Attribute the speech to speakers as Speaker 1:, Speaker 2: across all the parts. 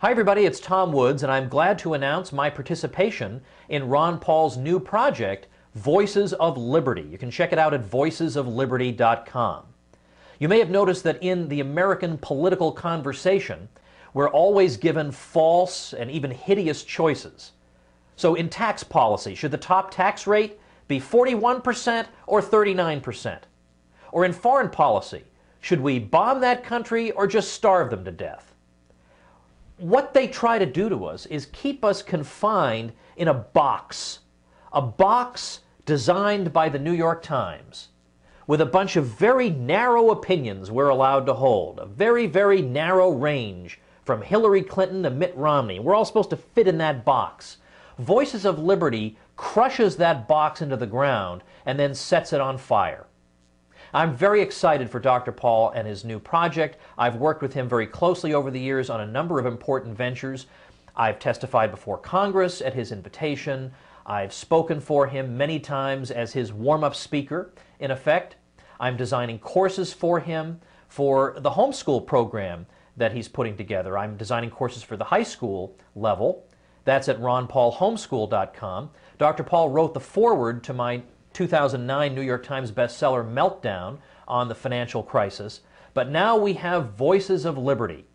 Speaker 1: Hi, everybody, it's Tom Woods, and I'm glad to announce my participation in Ron Paul's new project, Voices of Liberty. You can check it out at voicesofliberty.com. You may have noticed that in the American political conversation, we're always given false and even hideous choices. So, in tax policy, should the top tax rate be 41% or 39%? Or in foreign policy, should we bomb that country or just starve them to death? What they try to do to us is keep us confined in a box, a box designed by the New York Times with a bunch of very narrow opinions we're allowed to hold, a very, very narrow range from Hillary Clinton to Mitt Romney. We're all supposed to fit in that box. Voices of Liberty crushes that box into the ground and then sets it on fire. I'm very excited for Dr. Paul and his new project. I've worked with him very closely over the years on a number of important ventures. I've testified before Congress at his invitation. I've spoken for him many times as his warm up speaker, in effect. I'm designing courses for him for the homeschool program that he's putting together. I'm designing courses for the high school level. That's at ronpaulhomeschool.com. Dr. Paul wrote the foreword to my 2009 New York Times bestseller Meltdown on the financial crisis. But now we have Voices of Liberty.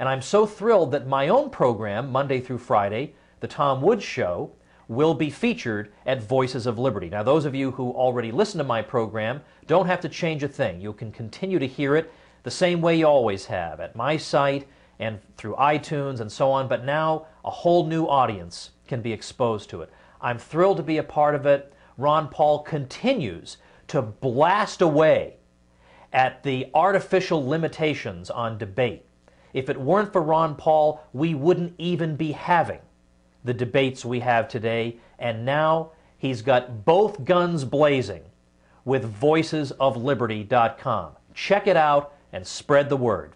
Speaker 1: And I'm so thrilled that my own program, Monday through Friday, The Tom Woods Show, will be featured at Voices of Liberty. Now, those of you who already listen to my program don't have to change a thing. You can continue to hear it the same way you always have at my site and through iTunes and so on, but now a whole new audience can be exposed to it. I'm thrilled to be a part of it. Ron Paul continues to blast away at the artificial limitations on debate. If it weren't for Ron Paul, we wouldn't even be having the debates we have today. And now he's got both guns blazing with voicesofliberty.com. Check it out and spread the word.